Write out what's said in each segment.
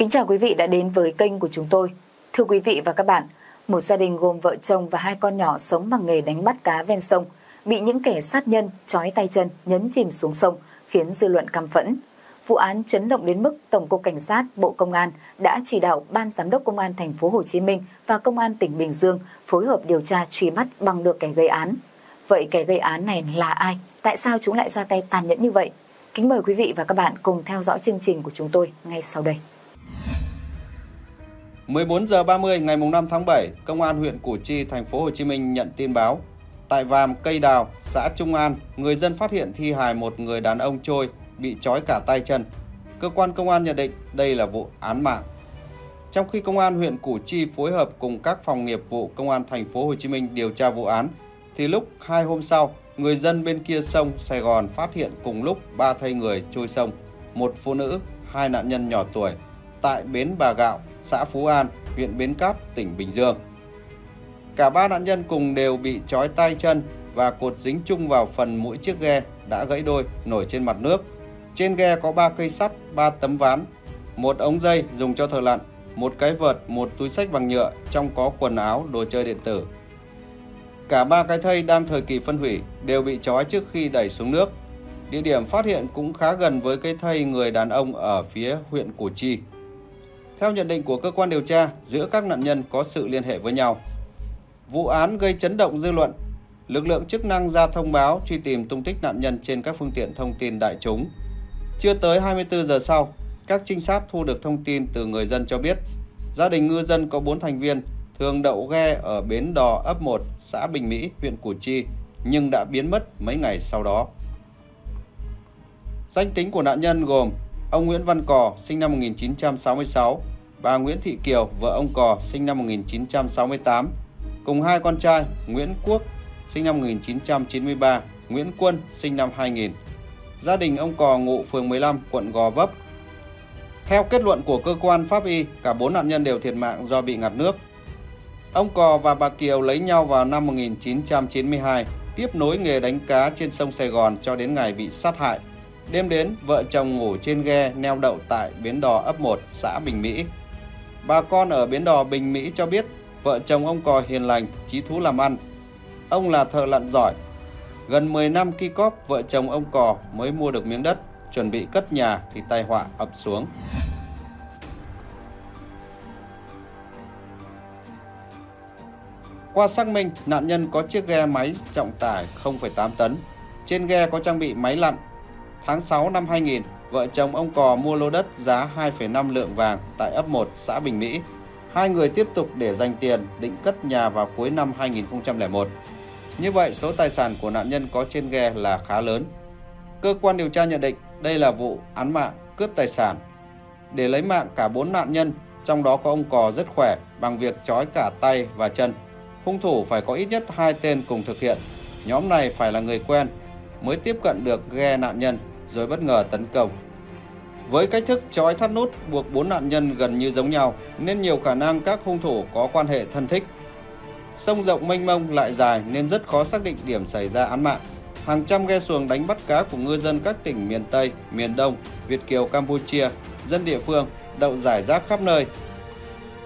Kính chào quý vị đã đến với kênh của chúng tôi. Thưa quý vị và các bạn, một gia đình gồm vợ chồng và hai con nhỏ sống bằng nghề đánh bắt cá ven sông bị những kẻ sát nhân trói tay chân nhấn chìm xuống sông khiến dư luận căm phẫn. Vụ án chấn động đến mức Tổng cục Cảnh sát Bộ Công an đã chỉ đạo Ban Giám đốc Công an thành phố Hồ Chí Minh và Công an tỉnh Bình Dương phối hợp điều tra truy bắt bằng được kẻ gây án. Vậy kẻ gây án này là ai? Tại sao chúng lại ra tay tàn nhẫn như vậy? Kính mời quý vị và các bạn cùng theo dõi chương trình của chúng tôi ngay sau đây. 14 giờ 30 ngày 5 tháng 7, Công an huyện Củ Chi, thành phố Hồ Chí Minh nhận tin báo. Tại Vàm Cây Đào, xã Trung An, người dân phát hiện thi hài một người đàn ông trôi bị trói cả tay chân. Cơ quan công an nhận định đây là vụ án mạng. Trong khi công an huyện Củ Chi phối hợp cùng các phòng nghiệp vụ công an thành phố Hồ Chí Minh điều tra vụ án, thì lúc hai hôm sau, người dân bên kia sông Sài Gòn phát hiện cùng lúc ba thây người trôi sông, một phụ nữ, hai nạn nhân nhỏ tuổi tại bến Bà Gạo, xã Phú An, huyện Bến Cát, tỉnh Bình Dương. Cả ba nạn nhân cùng đều bị trói tay chân và cột dính chung vào phần mũi chiếc ghe đã gãy đôi nổi trên mặt nước. Trên ghe có 3 cây sắt, 3 tấm ván, một ống dây dùng cho thợ lặn, một cái vợt, một túi sách bằng nhựa trong có quần áo, đồ chơi điện tử. Cả ba cái thây đang thời kỳ phân hủy đều bị trói trước khi đẩy xuống nước. Địa điểm phát hiện cũng khá gần với cái thây người đàn ông ở phía huyện Củ Chi. Theo nhận định của cơ quan điều tra, giữa các nạn nhân có sự liên hệ với nhau. Vụ án gây chấn động dư luận. Lực lượng chức năng ra thông báo truy tìm tung tích nạn nhân trên các phương tiện thông tin đại chúng. Chưa tới 24 giờ sau, các trinh sát thu được thông tin từ người dân cho biết gia đình ngư dân có 4 thành viên thường đậu ghe ở bến đò ấp 1, xã Bình Mỹ, huyện Củ Chi, nhưng đã biến mất mấy ngày sau đó. Danh tính của nạn nhân gồm ông Nguyễn Văn Cò, sinh năm 1966, bà Nguyễn Thị Kiều, vợ ông Cò, sinh năm 1968, cùng hai con trai Nguyễn Quốc, sinh năm 1993, Nguyễn Quân, sinh năm 2000. Gia đình ông Cò ngụ phường 15, quận Gò Vấp. Theo kết luận của cơ quan pháp y, cả bốn nạn nhân đều thiệt mạng do bị ngạt nước. Ông Cò và bà Kiều lấy nhau vào năm 1992, tiếp nối nghề đánh cá trên sông Sài Gòn cho đến ngày bị sát hại. Đêm đến, vợ chồng ngủ trên ghe neo đậu tại bến đò ấp 1, xã Bình Mỹ. Bà con ở bến đò Bình Mỹ cho biết vợ chồng ông Cò hiền lành, trí thú làm ăn. Ông là thợ lặn giỏi. Gần 10 năm ki cóp, vợ chồng ông Cò mới mua được miếng đất, chuẩn bị cất nhà thì tai họa ập xuống. Qua xác minh, nạn nhân có chiếc ghe máy trọng tải 0,8 tấn. Trên ghe có trang bị máy lặn. Tháng 6 năm 2000, vợ chồng ông Cò mua lô đất giá 2,5 lượng vàng tại ấp 1 xã Bình Mỹ. Hai người tiếp tục để dành tiền định cất nhà vào cuối năm 2001. Như vậy, số tài sản của nạn nhân có trên ghe là khá lớn. Cơ quan điều tra nhận định đây là vụ án mạng cướp tài sản. Để lấy mạng cả bốn nạn nhân, trong đó có ông Cò rất khỏe bằng việc trói cả tay và chân. Hung thủ phải có ít nhất hai tên cùng thực hiện. Nhóm này phải là người quen mới tiếp cận được ghe nạn nhân rồi bất ngờ tấn công. Với cách thức trói thắt nút buộc bốn nạn nhân gần như giống nhau nên nhiều khả năng các hung thủ có quan hệ thân thích. Sông rộng mênh mông lại dài nên rất khó xác định điểm xảy ra án mạng. Hàng trăm ghe xuồng đánh bắt cá của ngư dân các tỉnh miền Tây, miền Đông, Việt Kiều, Campuchia, dân địa phương đậu giải rác khắp nơi.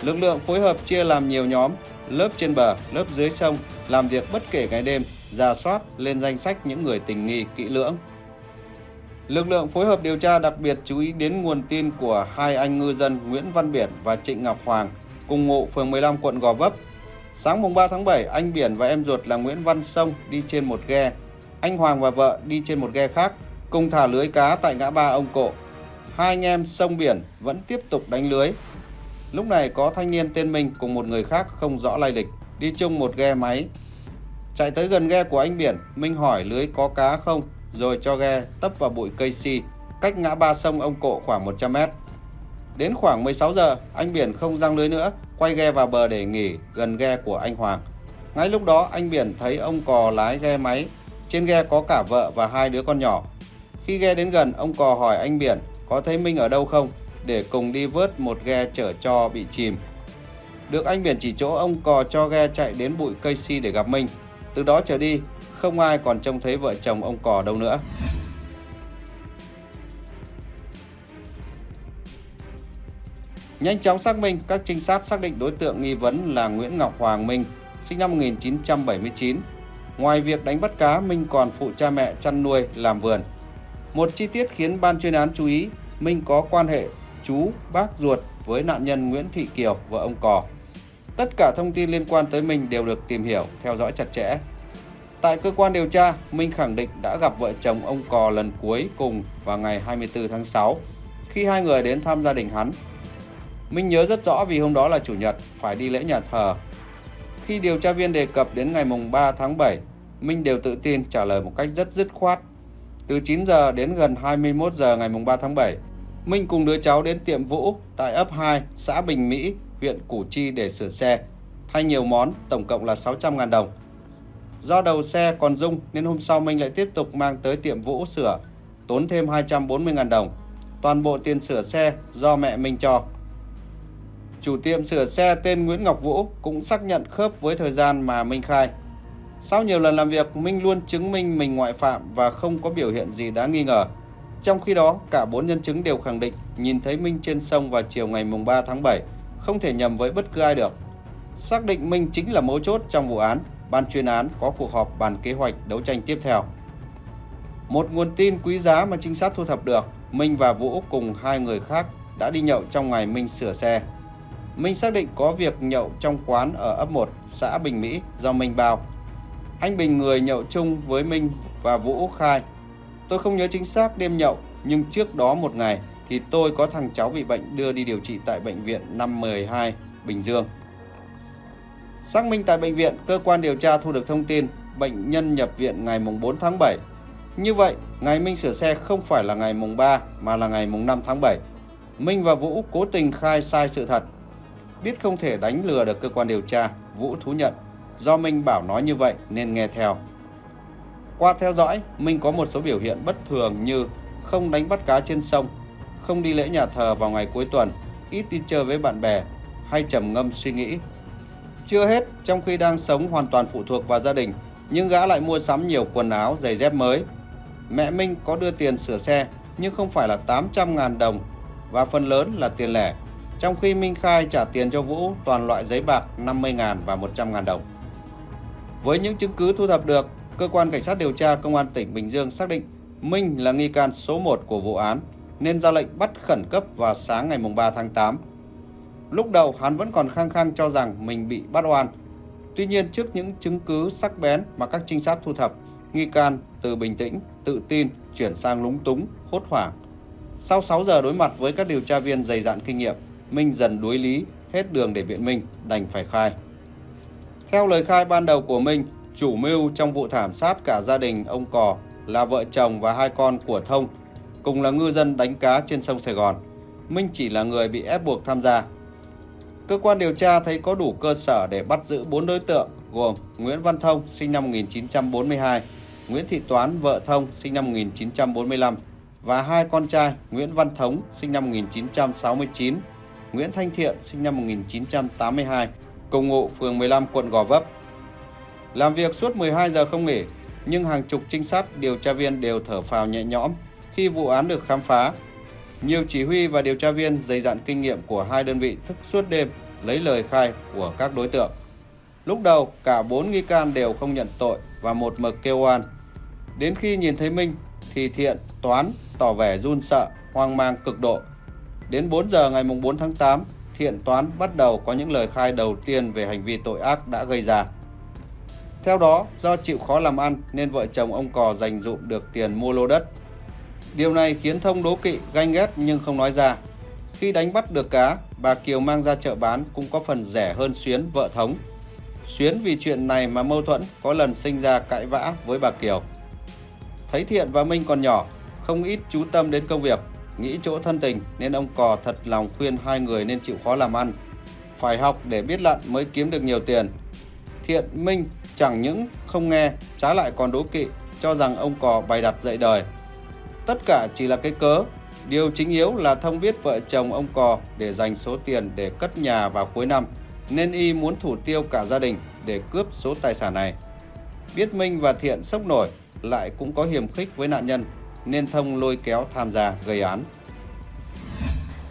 Lực lượng phối hợp chia làm nhiều nhóm, lớp trên bờ, lớp dưới sông, làm việc bất kể ngày đêm, ra soát lên danh sách những người tình nghi kỹ lưỡng. Lực lượng phối hợp điều tra đặc biệt chú ý đến nguồn tin của hai anh ngư dân Nguyễn Văn Biển và Trịnh Ngọc Hoàng, cùng ngụ phường 15 quận Gò Vấp. Sáng mùng 3 tháng 7, anh Biển và em ruột là Nguyễn Văn Sông đi trên một ghe. Anh Hoàng và vợ đi trên một ghe khác, cùng thả lưới cá tại ngã ba ông Cộ. Hai anh em Sông Biển vẫn tiếp tục đánh lưới. Lúc này có thanh niên tên Minh cùng một người khác không rõ lai lịch, đi chung một ghe máy. Chạy tới gần ghe của anh Biển, Minh hỏi lưới có cá không rồi cho ghe tấp vào bụi cây si, cách ngã ba sông ông Cộ khoảng 100 mét. Đến khoảng 16 giờ, anh Biển không răng lưới nữa, quay ghe vào bờ để nghỉ gần ghe của anh Hoàng. Ngay lúc đó, anh Biển thấy ông Cò lái ghe máy, trên ghe có cả vợ và hai đứa con nhỏ. Khi ghe đến gần, ông Cò hỏi anh Biển có thấy Minh ở đâu không, để cùng đi vớt một ghe chở cho bị chìm. Được anh Biển chỉ chỗ ông Cò cho ghe chạy đến bụi cây si để gặp Minh. Từ đó trở đi, không ai còn trông thấy vợ chồng ông Cò đâu nữa. Nhanh chóng xác minh, các trinh sát xác định đối tượng nghi vấn là Nguyễn Ngọc Hoàng Minh, sinh năm 1979. Ngoài việc đánh bắt cá, Minh còn phụ cha mẹ chăn nuôi, làm vườn. Một chi tiết khiến ban chuyên án chú ý, Minh có quan hệ chú, bác ruột với nạn nhân Nguyễn Thị Kiều, vợ ông Cò. Tất cả thông tin liên quan tới Minh đều được tìm hiểu, theo dõi chặt chẽ. Tại cơ quan điều tra, Minh khẳng định đã gặp vợ chồng ông Cò lần cuối cùng vào ngày 24 tháng 6, khi hai người đến thăm gia đình hắn. Minh nhớ rất rõ vì hôm đó là chủ nhật, phải đi lễ nhà thờ. Khi điều tra viên đề cập đến ngày mùng 3 tháng 7, Minh đều tự tin trả lời một cách rất dứt khoát. Từ 9 giờ đến gần 21 giờ ngày mùng 3 tháng 7, Minh cùng đứa cháu đến tiệm Vũ tại ấp 2, xã Bình Mỹ, huyện Củ Chi để sửa xe. Thay nhiều món, tổng cộng là 600.000 đồng. Do đầu xe còn rung nên hôm sau Minh lại tiếp tục mang tới tiệm Vũ sửa, tốn thêm 240.000 đồng. Toàn bộ tiền sửa xe do mẹ Minh cho. Chủ tiệm sửa xe tên Nguyễn Ngọc Vũ cũng xác nhận khớp với thời gian mà Minh khai. Sau nhiều lần làm việc, Minh luôn chứng minh mình ngoại phạm và không có biểu hiện gì đáng nghi ngờ. Trong khi đó, cả bốn nhân chứng đều khẳng định nhìn thấy Minh trên sông vào chiều ngày 3 tháng 7, không thể nhầm với bất cứ ai được. Xác định Minh chính là mấu chốt trong vụ án, ban chuyên án có cuộc họp bàn kế hoạch đấu tranh tiếp theo. Một nguồn tin quý giá mà trinh sát thu thập được, Minh và Vũ cùng hai người khác đã đi nhậu trong ngày Minh sửa xe. Minh xác định có việc nhậu trong quán ở ấp 1, xã Bình Mỹ do Minh bao. Anh Bình người nhậu chung với Minh và Vũ khai Tôi không nhớ chính xác đêm nhậu, nhưng trước đó một ngày thì tôi có thằng cháu bị bệnh đưa đi điều trị tại bệnh viện 512 Bình Dương. Xác minh tại bệnh viện, cơ quan điều tra thu được thông tin bệnh nhân nhập viện ngày mùng 4 tháng 7. Như vậy, ngày Minh sửa xe không phải là ngày mùng 3 mà là ngày mùng 5 tháng 7. Minh và Vũ cố tình khai sai sự thật. Biết không thể đánh lừa được cơ quan điều tra, Vũ thú nhận. Do Minh bảo nói như vậy nên nghe theo. Qua theo dõi, Minh có một số biểu hiện bất thường như không đánh bắt cá trên sông, không đi lễ nhà thờ vào ngày cuối tuần, ít đi chơi với bạn bè hay trầm ngâm suy nghĩ. Chưa hết, trong khi đang sống hoàn toàn phụ thuộc vào gia đình, nhưng gã lại mua sắm nhiều quần áo, giày dép mới. Mẹ Minh có đưa tiền sửa xe, nhưng không phải là 800.000 đồng và phần lớn là tiền lẻ. Trong khi Minh khai trả tiền cho Vũ toàn loại giấy bạc 50.000 và 100.000 đồng. Với những chứng cứ thu thập được, cơ quan cảnh sát điều tra công an tỉnh Bình Dương xác định Minh là nghi can số 1 của vụ án nên ra lệnh bắt khẩn cấp vào sáng ngày 3 tháng 8. Lúc đầu hắn vẫn còn khăng khăng cho rằng mình bị bắt oan. Tuy nhiên trước những chứng cứ sắc bén mà các trinh sát thu thập, nghi can từ bình tĩnh, tự tin chuyển sang lúng túng, hốt hoảng. Sau 6 giờ đối mặt với các điều tra viên dày dạn kinh nghiệm, Minh dần đuối lý, hết đường để biện minh, đành phải khai. Theo lời khai ban đầu của Minh, chủ mưu trong vụ thảm sát cả gia đình ông Cò là vợ chồng và hai con của Thông, cùng là ngư dân đánh cá trên sông Sài Gòn. Minh chỉ là người bị ép buộc tham gia. Cơ quan điều tra thấy có đủ cơ sở để bắt giữ 4 đối tượng gồm Nguyễn Văn Thông sinh năm 1942, Nguyễn Thị Toán vợ Thông sinh năm 1945 và hai con trai Nguyễn Văn Thống sinh năm 1969, Nguyễn Thanh Thiện sinh năm 1982, cùng ngụ phường 15 quận Gò Vấp làm việc suốt 12 giờ không nghỉ, nhưng hàng chục trinh sát điều tra viên đều thở phào nhẹ nhõm khi vụ án được khám phá. Nhiều chỉ huy và điều tra viên dày dặn kinh nghiệm của hai đơn vị thức suốt đêm lấy lời khai của các đối tượng. Lúc đầu, cả bốn nghi can đều không nhận tội và một mực kêu oan. Đến khi nhìn thấy Minh, thì Thiện, Toán tỏ vẻ run sợ, hoang mang cực độ. Đến 4 giờ ngày 4 tháng 8, Thiện Toán bắt đầu có những lời khai đầu tiên về hành vi tội ác đã gây ra. Theo đó, do chịu khó làm ăn nên vợ chồng ông Cò dành dụm được tiền mua lô đất. Điều này khiến Thông đố kỵ, ganh ghét nhưng không nói ra. Khi đánh bắt được cá, bà Kiều mang ra chợ bán cũng có phần rẻ hơn Xuyến, vợ Thống. Xuyến vì chuyện này mà mâu thuẫn, có lần sinh ra cãi vã với bà Kiều. Thấy Thiện và Minh còn nhỏ, không ít chú tâm đến công việc, nghĩ chỗ thân tình nên ông Cò thật lòng khuyên hai người nên chịu khó làm ăn. Phải học để biết lặn mới kiếm được nhiều tiền. Thiện, Minh chẳng những không nghe, trái lại còn đố kỵ, cho rằng ông cò bày đặt dạy đời. Tất cả chỉ là cái cớ, điều chính yếu là thông biết vợ chồng ông cò để dành số tiền để cất nhà vào cuối năm, nên y muốn thủ tiêu cả gia đình để cướp số tài sản này. Biết Minh và Thiện sốc nổi, lại cũng có hiềm khích với nạn nhân, nên Thông lôi kéo tham gia gây án.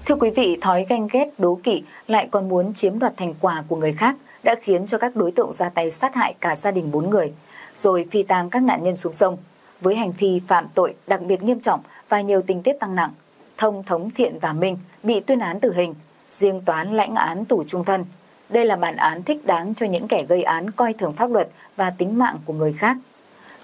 Thưa quý vị, thói ganh ghét đố kỵ lại còn muốn chiếm đoạt thành quả của người khác đã khiến cho các đối tượng ra tay sát hại cả gia đình bốn người, rồi phi tang các nạn nhân xuống sông. Với hành vi phạm tội đặc biệt nghiêm trọng và nhiều tình tiết tăng nặng, Thông Thống Thiện và Minh bị tuyên án tử hình, riêng Toán lãnh án tù trung thân. Đây là bản án thích đáng cho những kẻ gây án coi thường pháp luật và tính mạng của người khác.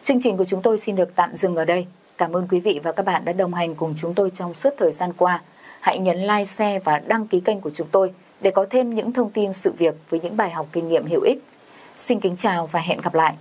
Chương trình của chúng tôi xin được tạm dừng ở đây. Cảm ơn quý vị và các bạn đã đồng hành cùng chúng tôi trong suốt thời gian qua. Hãy nhấn like, share và đăng ký kênh của chúng tôi để có thêm những thông tin sự việc với những bài học kinh nghiệm hữu ích. Xin kính chào và hẹn gặp lại.